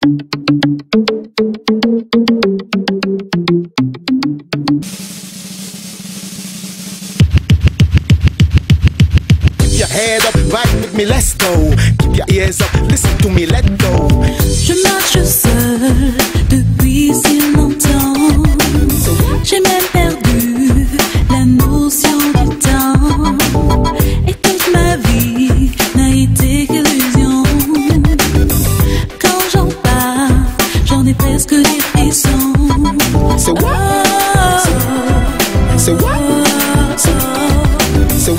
Your head up, ride with me, let's go. Keep your ears up, listen to me, let go. Say what? Say what? Say what? Say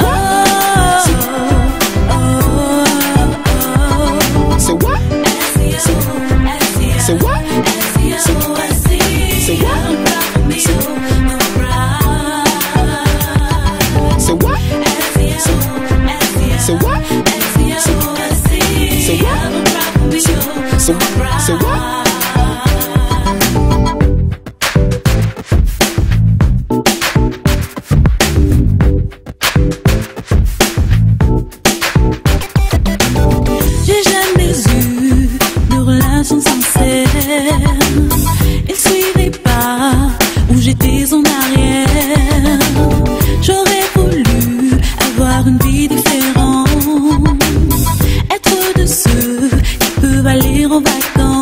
what? Say what? Say what? Say what? Say what? Peuvent aller en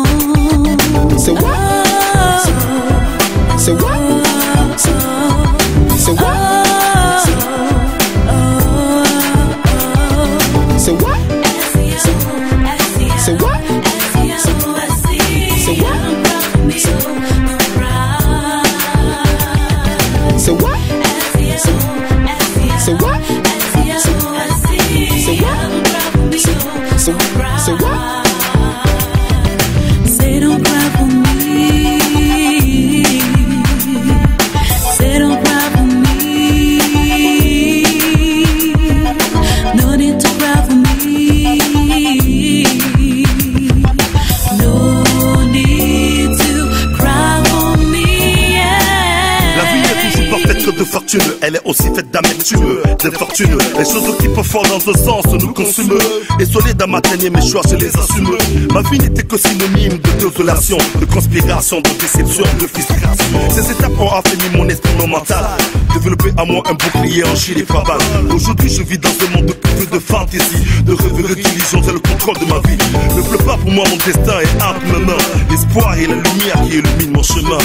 チュー elle est aussi faite d'amertume, d'infortune. Les choses qui peuvent fort dans deux sens nous consument. Et solide à m'atteindre mes choix, je les assume. Ma vie n'était que synonyme de désolation, de conspiration, de déception, de frustration. Ces étapes ont affaibli mon esprit, mon mental. Développé à moi un bouclier en gilet pare Aujourd'hui, je vis dans un monde de plus de fantaisie, de rêves, diligence et le contrôle de ma vie. Ne pleut pas pour moi, mon destin est entre mes mains. L'espoir et la lumière qui illumine mon chemin.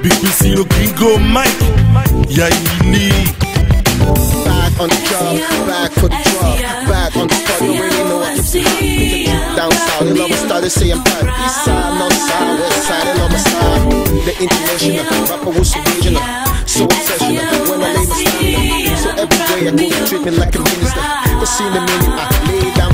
Big le gringo Mike, Yaili. Back on the job, back for the drop, back on the spot. You already know what to do. Down south, they love me started saying bad. East side, north side, west side, they love my style. The international rapper was original, so obsessional. When I lay my stamina, so every way I go, they treat me like a minister. But see the minute I lay down the corner.